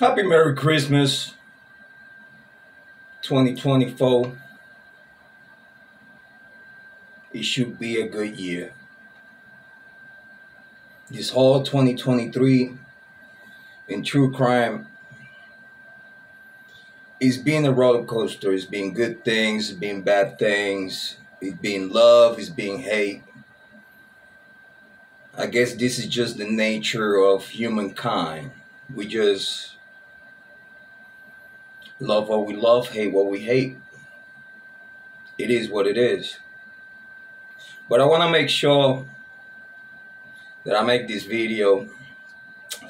Happy Merry Christmas 2024. It should be a good year. This whole 2023 in true crime is being a roller coaster. It's been good things, it's been bad things, it's been love, it's been hate. I guess this is just the nature of humankind. We just love what we love, hate what we hate. It is what it is. But I want to make sure that I make this video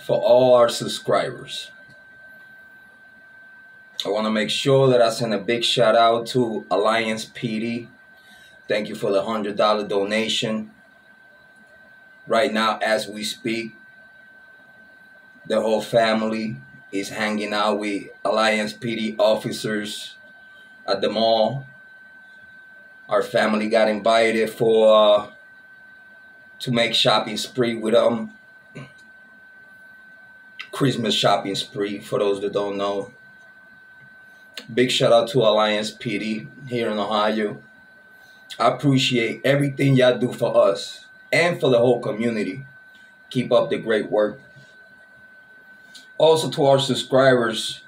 for all our subscribers. I want to make sure that I send a big shout out to Alliance PD. Thank you for the $100 donation. Right now, as we speak, the whole family is hanging out with Alliance PD officers at the mall. Our family got invited for uh, to make shopping spree with them. Christmas shopping spree for those that don't know. Big shout out to Alliance PD here in Ohio. I appreciate everything y'all do for us and for the whole community. Keep up the great work. Also to our subscribers,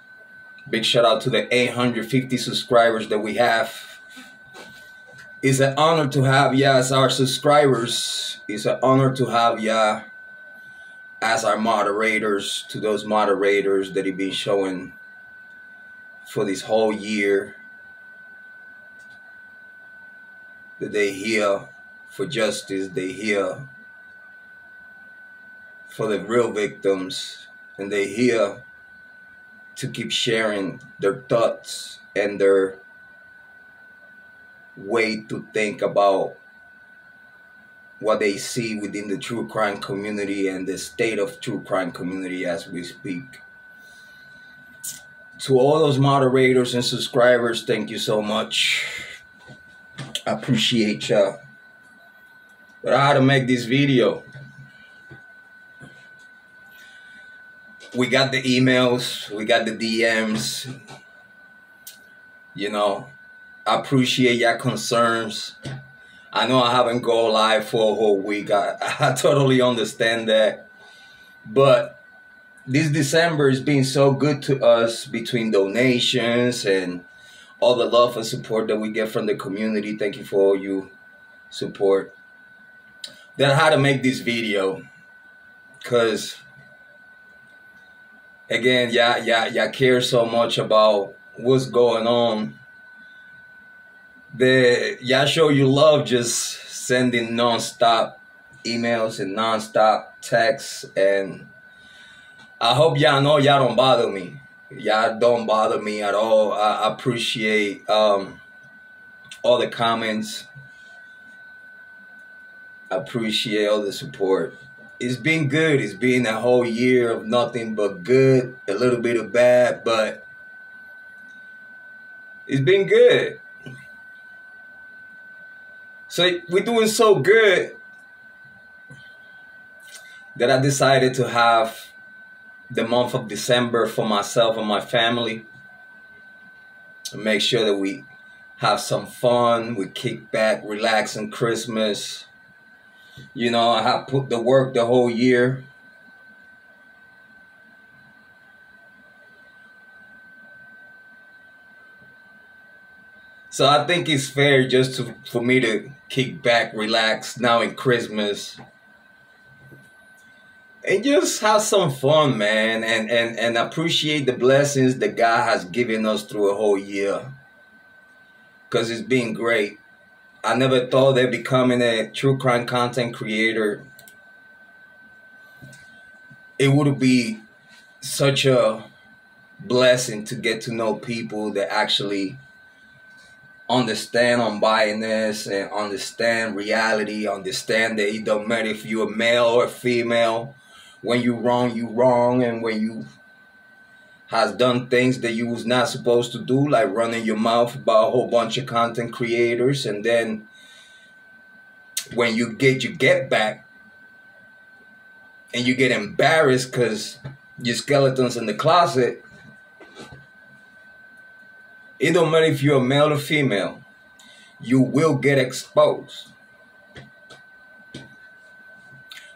big shout out to the 850 subscribers that we have. It's an honor to have you as our subscribers. It's an honor to have you as our moderators, to those moderators that have been showing for this whole year that they here for justice, they here for the real victims, and they here to keep sharing their thoughts and their way to think about what they see within the true crime community and the state of true crime community as we speak to all those moderators and subscribers, thank you so much. I appreciate y'all. But I had to make this video. We got the emails, we got the DMs. You know, I appreciate your concerns. I know I haven't go live for a whole week. I, I totally understand that. But this December has been so good to us between donations and all the love and support that we get from the community. Thank you for all you support. Then how to make this video because again, yeah, yeah, yeah, care so much about what's going on. The y'all show you love just sending nonstop emails and nonstop texts and I hope y'all know y'all don't bother me. Y'all don't bother me at all. I appreciate um, all the comments. I appreciate all the support. It's been good. It's been a whole year of nothing but good, a little bit of bad, but it's been good. So we're doing so good that I decided to have the month of December for myself and my family. Make sure that we have some fun, we kick back, relax on Christmas. You know, I put the work the whole year. So I think it's fair just to for me to kick back, relax now in Christmas and just have some fun, man, and and and appreciate the blessings that God has given us through a whole year. Cause it's been great. I never thought that becoming a true crime content creator. It would be such a blessing to get to know people that actually understand on unbiased and understand reality, understand that it don't matter if you're a male or a female, when you wrong, you wrong, and when you has done things that you was not supposed to do, like running your mouth about a whole bunch of content creators, and then when you get your get back and you get embarrassed because your skeletons in the closet, it don't matter if you're a male or female, you will get exposed.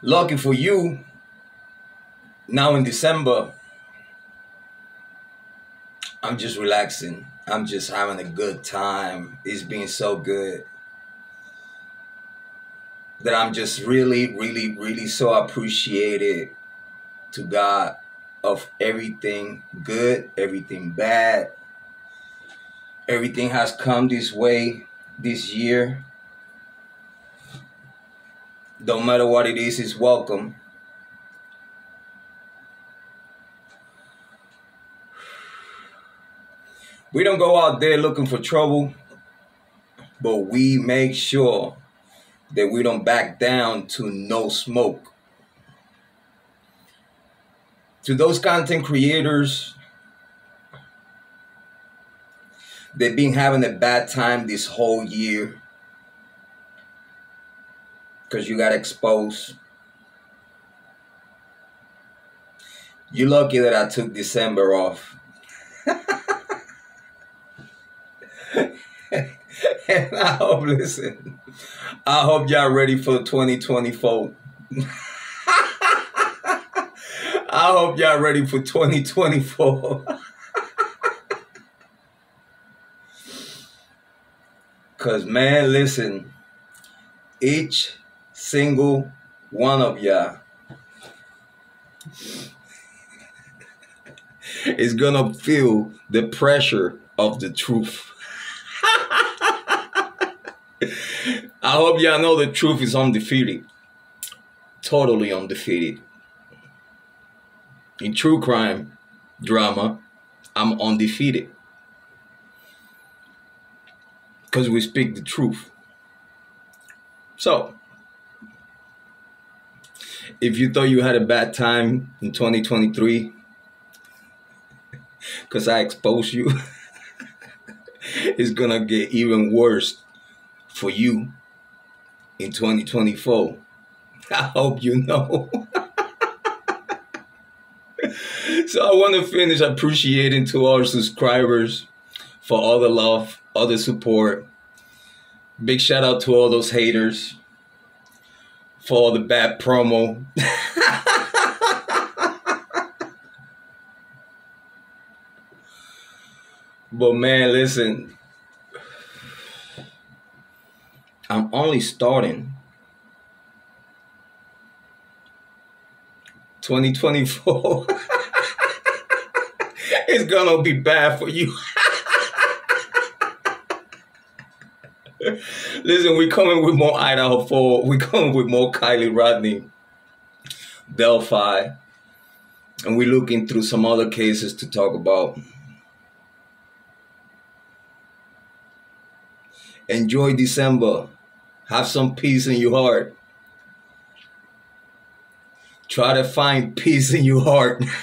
Lucky for you, now in December, I'm just relaxing. I'm just having a good time. It's been so good that I'm just really, really, really so appreciated to God of everything good, everything bad. Everything has come this way this year. Don't matter what it is, it's welcome. We don't go out there looking for trouble, but we make sure that we don't back down to no smoke. To those content creators, they've been having a bad time this whole year because you got exposed. You're lucky that I took December off. and I hope, listen, I hope y'all ready for 2024. I hope y'all ready for 2024. Cause man, listen, each single one of y'all is gonna feel the pressure of the truth. I hope y'all know the truth is undefeated. Totally undefeated. In true crime drama, I'm undefeated. Because we speak the truth. So, if you thought you had a bad time in 2023, because I exposed you, it's gonna get even worse for you in 2024. I hope you know. so I want to finish appreciating to our subscribers for all the love, all the support. Big shout out to all those haters for all the bad promo. but man, listen, I'm only starting 2024. it's gonna be bad for you. Listen, we coming with more Idaho 4. We coming with more Kiely Rodni, Delphi, and we're looking through some other cases to talk about. Enjoy December. Have some peace in your heart. Try to find peace in your heart.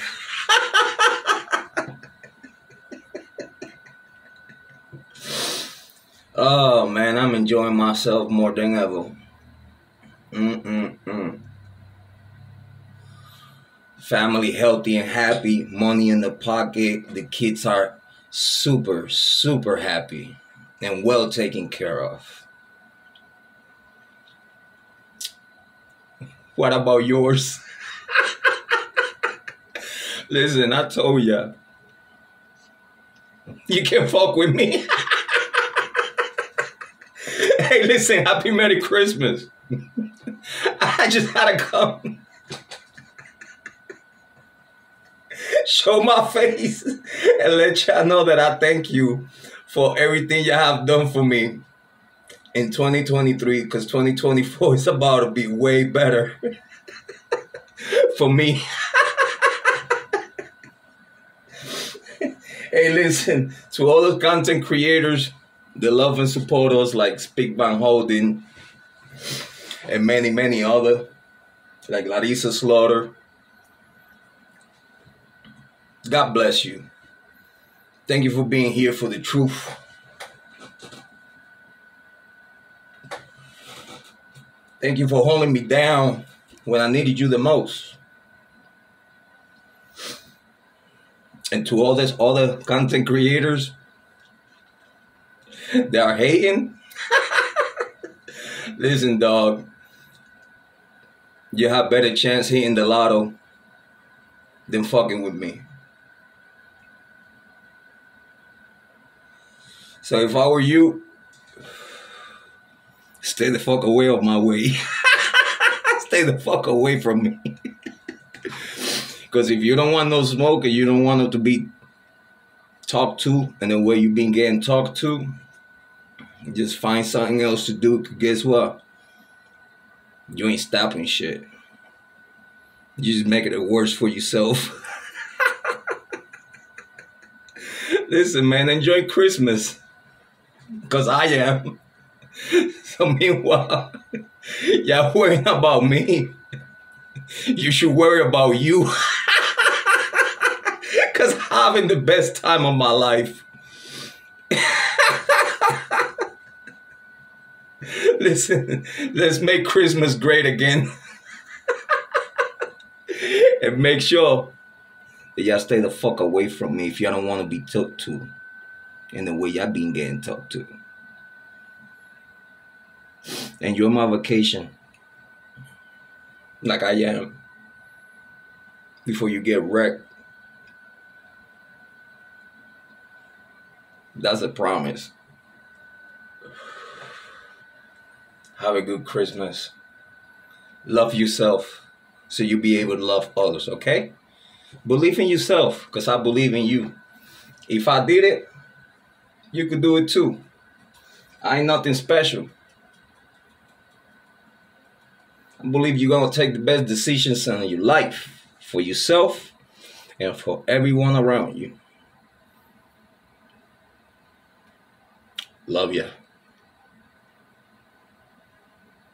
oh man, I'm enjoying myself more than ever. Mm-mm-mm. Family healthy and happy, money in the pocket. The kids are super, super happy and well taken care of. What about yours? Listen, I told ya. You can fuck with me. hey, listen, happy Merry Christmas. I just had to come. Show my face and let y'all know that I thank you for everything you have done for me in 2023 because 2024 is about to be way better for me. hey, listen, to all the content creators, the love and supporters like Speak Van Holding and many, many other, like Larissa Slaughter. God bless you. Thank you for being here for the truth. Thank you for holding me down when I needed you the most. And to all this other content creators that are hating, listen, dog. You have better chance hitting the lotto than fucking with me. So if I were you, stay the fuck away of my way. stay the fuck away from me. Because if you don't want no smoke and you don't want to be talked to and the way you've been getting talked to, just find something else to do. Guess what? You ain't stopping shit. You just making it worse for yourself. Listen, man, enjoy Christmas. Because I am. So meanwhile, y'all worrying about me. You should worry about you. Because having the best time of my life. Listen, let's make Christmas great again. and make sure that y'all stay the fuck away from me if y'all don't want to be talked to in the way y'all been getting talked to. Enjoy my vacation like I am before you get wrecked. That's a promise. Have a good Christmas. Love yourself so you'll be able to love others, okay? Believe in yourself because I believe in you. If I did it, you could do it too. I ain't nothing special. I believe you're going to take the best decisions in your life for yourself and for everyone around you. Love you.